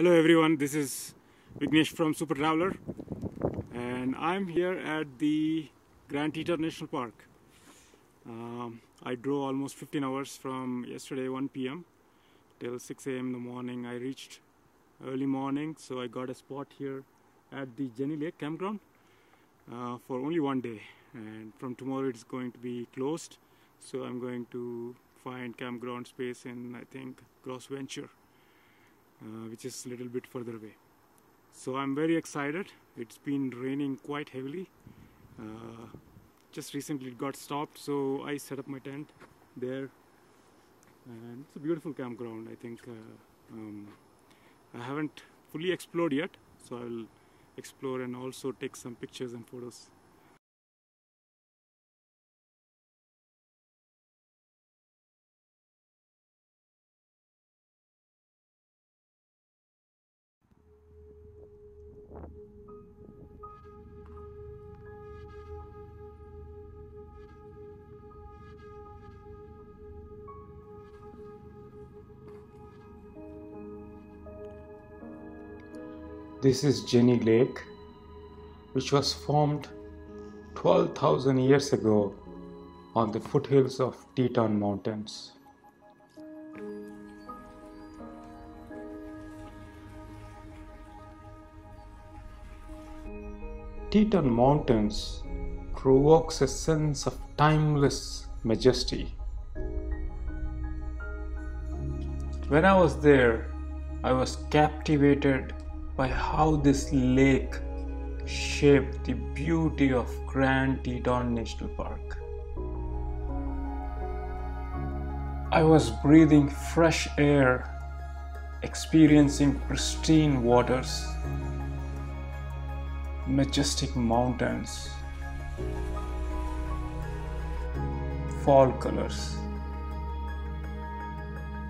Hello everyone, this is Vignesh from Soopertraveler and I'm here at the Grand Teton National Park. Um, I drove almost 15 hours from yesterday 1 p.m. till 6 a.m. in the morning. I reached early morning so I got a spot here at the Jenny Lake campground uh, for only one day and from tomorrow it's going to be closed so I'm going to find campground space in I think Gros Ventre uh, which is a little bit further away. So I'm very excited. It's been raining quite heavily. Uh, just recently it got stopped, so I set up my tent there, and it's a beautiful campground. I think uh, um, I haven't fully explored yet, so I'll explore and also take some pictures and photos. This is Jenny Lake, which was formed 12,000 years ago on the foothills of Teton Mountains. Teton Mountains provokes a sense of timeless majesty. When I was there, I was captivated by how this lake shaped the beauty of Grand Teton National Park. I was breathing fresh air, experiencing pristine waters, majestic mountains, fall colors,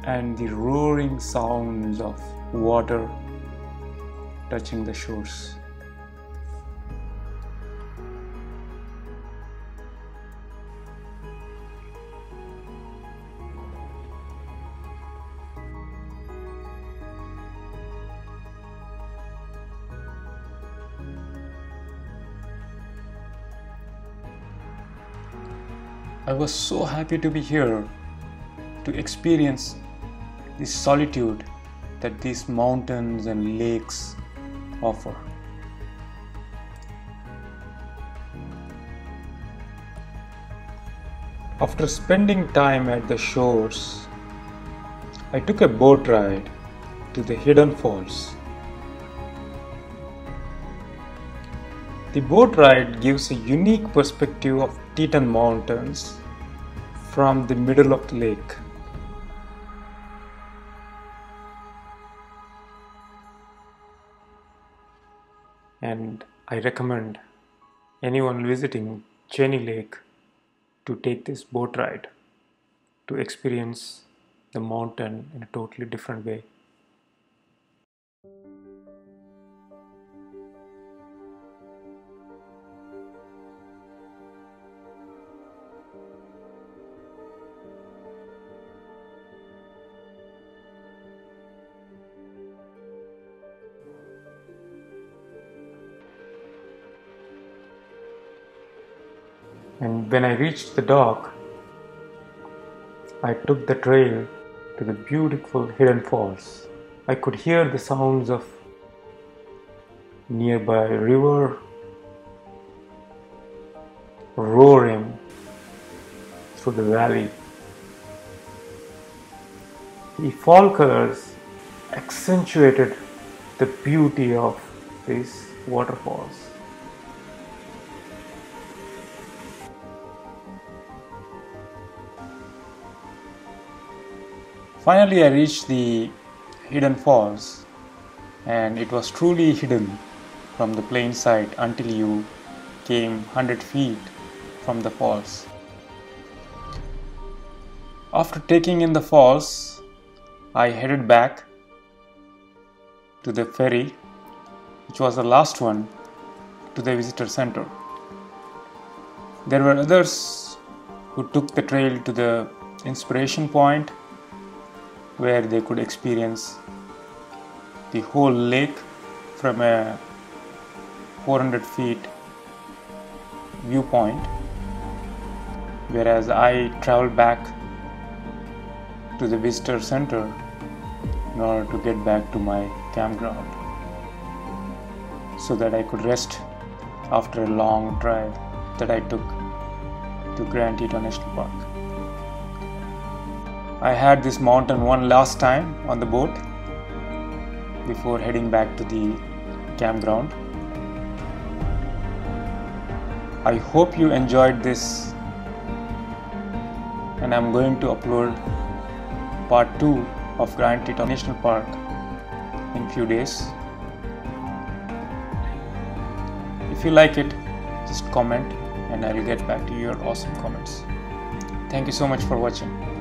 and the roaring sounds of water touching the shores. I was so happy to be here to experience the solitude that these mountains and lakes offer. After spending time at the shores, I took a boat ride to the Hidden Falls. The boat ride gives a unique perspective of Teton Mountains from the middle of the lake. And I recommend anyone visiting Jenny Lake to take this boat ride to experience the mountain in a totally different way. And when I reached the dock, I took the trail to the beautiful hidden falls. I could hear the sounds of nearby river roaring through the valley. The fall colors accentuated the beauty of these waterfalls. Finally, I reached the hidden falls, and it was truly hidden from the plain sight until you came 100 feet from the falls. After taking in the falls, I headed back to the ferry, which was the last one, to the visitor center. There were others who took the trail to the inspiration point where they could experience the whole lake from a 400 feet viewpoint whereas I traveled back to the visitor center in order to get back to my campground so that I could rest after a long drive that I took to Grand Teton National Park. I had this mountain one last time on the boat before heading back to the campground. I hope you enjoyed this and I'm going to upload part 2 of Grand Teton National Park in few days. If you like it, just comment and I'll get back to your awesome comments. Thank you so much for watching.